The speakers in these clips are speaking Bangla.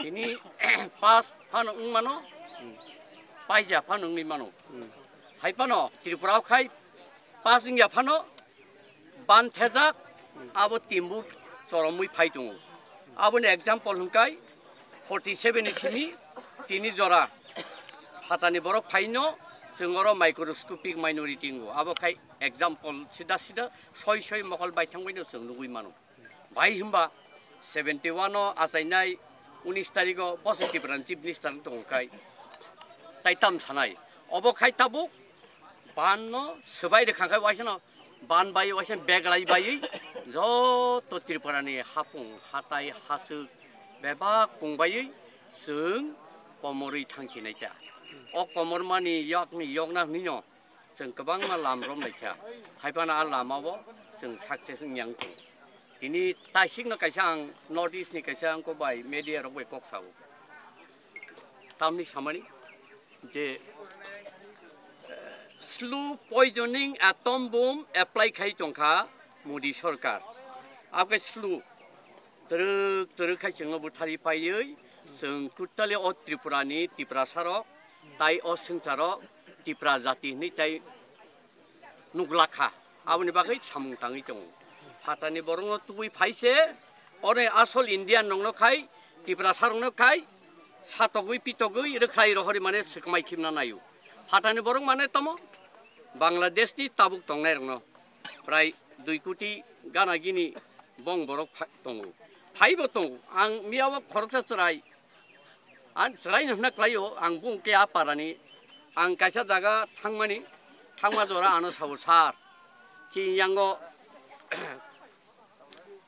Ini pas panung mano, paija panung ni mano. Hai pano, Tripura khai pas ingya pano, ban thezak, abo timbut চরমই ফাই দङ आबोनि एग्जाम्पल हुंकाय 47 नि सिनि तिनि जरा फाटानि बरक फाइनो जोंरो माइक्रोस्कोपिक माइनरिटि ngo आबो खाय एग्जाम्पल सिदा सिदा सय सय मखल बायथांबायनो जों नुगै मानो बाय होमबा 71 आजायनाय उनिस तारिखआव पजिटिभ चिफ मिनिस्टार दंखाय ताइ ताम सानाय अबो खाय ताबो बानो सोबाय रोखांखाय वाइसनो बान बायो वाइसन बेगलाय बायै जत त्रिपुरानि हापुं हाताय हासो बेबा पुंबायै जों कमरै थांखिनाय दा अ कमर मानि यकनि यकना निनो जों गोबां मा लामरम नायखा खायफाना आ लामावो जों success tini taisik na kaisang north east ni kaisang ko bai media ro bai koksa u tamni samani je slow poisoning atom bomb apply খাই চংখা মোদি সরকার আগে স্লু ত্রক ত্রক जों टोटालि अ त्रिपुरानि टिप्रासार ताइ अ सिंसार जाति हिनै ताइ नुग्लाखा आबनि बागै सामुं थाङै दङ ফাটানি বরং তুই ফাইছে। অনেক আসল ইন্ডিয়ান নংন খাই, টিপরা সারং খাই, সাতগুই, পিতগুই রেখাই রহরি মানে সেকমাই খিমনা নাইও। ফাটানি বরং মানে তম। বাংলাদেশনি তাবুক টংনাই রং প্রায় দুই কোটি গানা গিনি বং বরক দङ ফাইব দङ আং মিয়াব খরচা চড়াই আন চড়াই নহনা ক্লাইও, আং বুকে আ পারানি। আং কাইসা জায়গা থাংমানি। থাংমা জরা আনো সাবো সার। চিয়াঙ্গ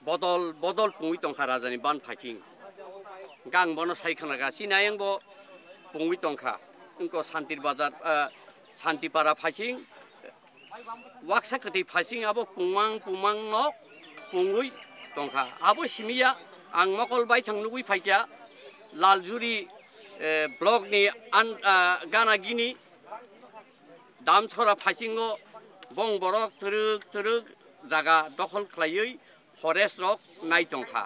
বদল বদল পুঁইতং হারা জানি বান ফাইকিং গাং বন সাইখানা গাছি নাইংব পুঁইতংখা ইক শান্তির বাজার শান্তিপাড়া ফাইকিং ওয়াকসা কটি ফাইসিং আবো পুমাং পুমাং ন পুঁই টংখা আবো সিমিয়া আং মকল বাই থুই ফাইকিয়া লালজুড়ি ব্লক নি আন গানাগিনি দাম সরা ফাইসিং বং বরক থরুক থরুক জায়গা দখল খাই forest rok nai tong kha.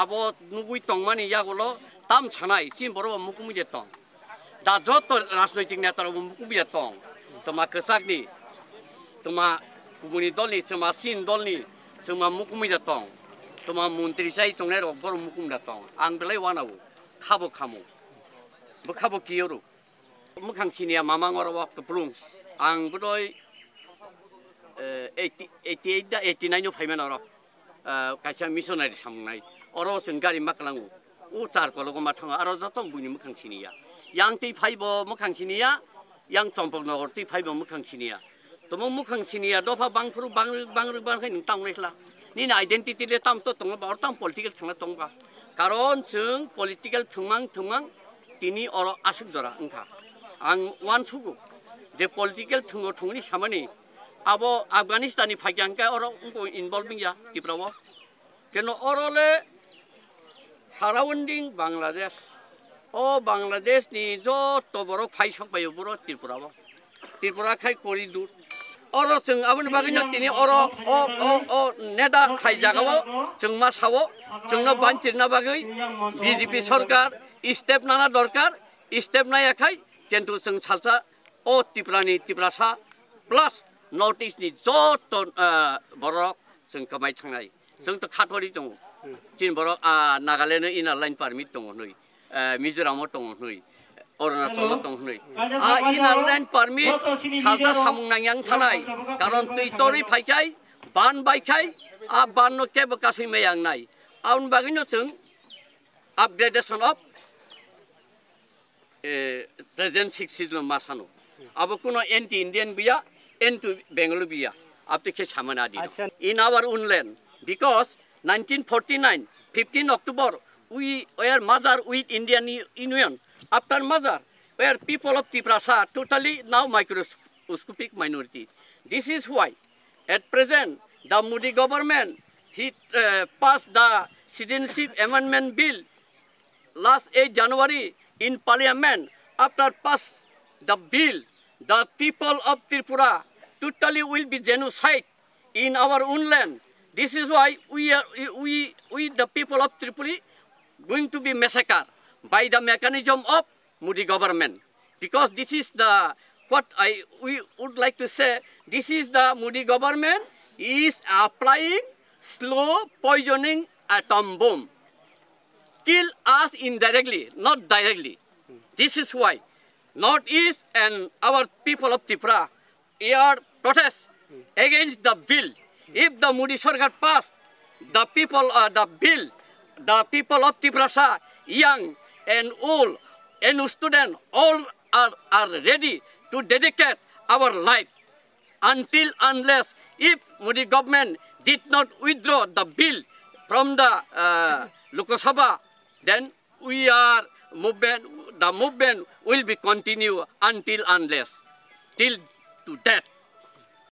Abo nugui tong mani ya golo, tam chanai, sim boro mukumi je tong. Da jot রাজনৈতিক নেতার মুকুমি যে তং তোমা কসাকনি তোমা কুমুনি দলনি তোমা সিন দলনি তোমা মুকুমি যে তং তোমা মন্ত্রী চাই তংনে বড় মুকুম দা তং আং বেলাই ওয়ানাবো খাব খামো বখাবো কিয়রু মুখাং সিনিয়া মামাং ওর ওয়াক্ত প্রুং আং বড় এইটি এইট দা এইটি নাইনও ফাইমেন ওরক kaisa m i s o n a r i samunai oro sengari maklangu u char ko logo mathang aro jotom buni mukhang siniya, yang ti phaibo mukhang siniya, yang chompok nogor ti phaibo mukhang siniya, tomo mukhang siniya, dofa bangphuru bang bang r bang khai ning taung nesla ni na identity le tam to tong ba or tam political changla tong ba karon chung political thungmang thungmang tini oro asuk jora angkha ang wan chugu je political thungo thungni samani abo Afghanistan ni fakyang ka oro unko involving ya kiprawo keno orole surrounding Bangladesh o Bangladesh ni joto boro phai sok payo boro Tripura Tripura khai kori dur oro chung abun bagino tini oro o o o neda khai jagawo chung ma sawo chung no banchir na bagai BJP sarkar step nana dorkar step na yakhai কিন্তু chung salsa o Tripura ni Tripura sa plus north इस्टनि जत बर' जों कमाय थांनाय जोंथ' खाथरि दङ तिन बर' नागालेण्ड इनार लाइन पारमिट दङ नै मिज'रामाव दङ नै अरुणाचलाव दङ नै इनार लाइन पारमिट सालसा सामुंनायां थानाय कारण तैतरि फाइखाय बान बायखाय आ बाननो केबो गासै मैयां आउन बागैनो जों upgradation of present six season मासानो अब कुनो एंटी इंडियन बिया into Bengaluru application samana did. In our own land, because 1949, 15 October, we were mother with Indian Union. After mother, where people of Tipras are totally now microscopic minority. This is why, at present, the Modi government he uh, passed the citizenship amendment bill last 8 January in parliament. After pass the bill, the people of Tripura totally will be genocide in our own land this is why we are we we the people of Tripoli going to be massacred by the mechanism of Modi government. Because this is the, what I we would like to say, this is the Modi government is applying slow poisoning atom bomb. Kill us indirectly, not directly. This is why Northeast and our people of Tripura are protest against the bill. If the Modi Sarkar pass the people, uh, the bill, the people of Tripura, young and old and student, all are, are ready to dedicate our life until unless if Modi government did not withdraw the bill from the uh, Lok Sabha, then we are movement, the movement will be continue until unless, till to death.